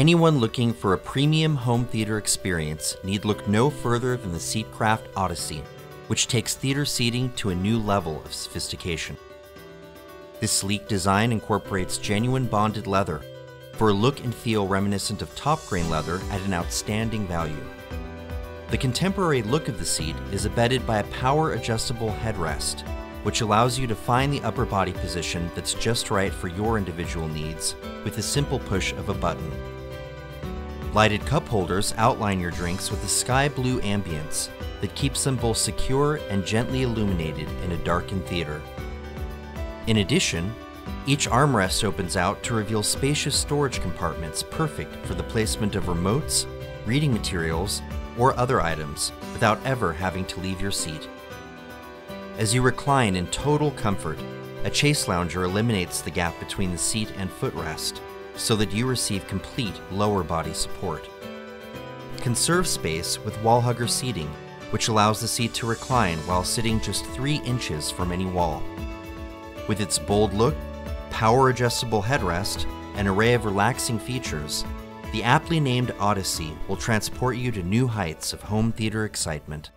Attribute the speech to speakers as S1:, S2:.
S1: Anyone looking for a premium home theater experience need look no further than the Seatcraft Odyssey, which takes theater seating to a new level of sophistication. This sleek design incorporates genuine bonded leather for a look and feel reminiscent of top grain leather at an outstanding value. The contemporary look of the seat is abetted by a power adjustable headrest, which allows you to find the upper body position that's just right for your individual needs with a simple push of a button. Lighted cup holders outline your drinks with a sky blue ambience that keeps them both secure and gently illuminated in a darkened theater. In addition, each armrest opens out to reveal spacious storage compartments perfect for the placement of remotes, reading materials, or other items without ever having to leave your seat. As you recline in total comfort, a chaise lounger eliminates the gap between the seat and footrest so that you receive complete lower body support. Conserve space with wall hugger seating, which allows the seat to recline while sitting just 3 inches from any wall. With its bold look, power adjustable headrest, and array of relaxing features, the aptly named Odyssey will transport you to new heights of home theater excitement.